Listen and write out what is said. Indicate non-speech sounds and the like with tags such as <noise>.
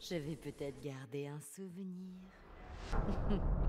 Je vais peut-être garder un souvenir. <laughs>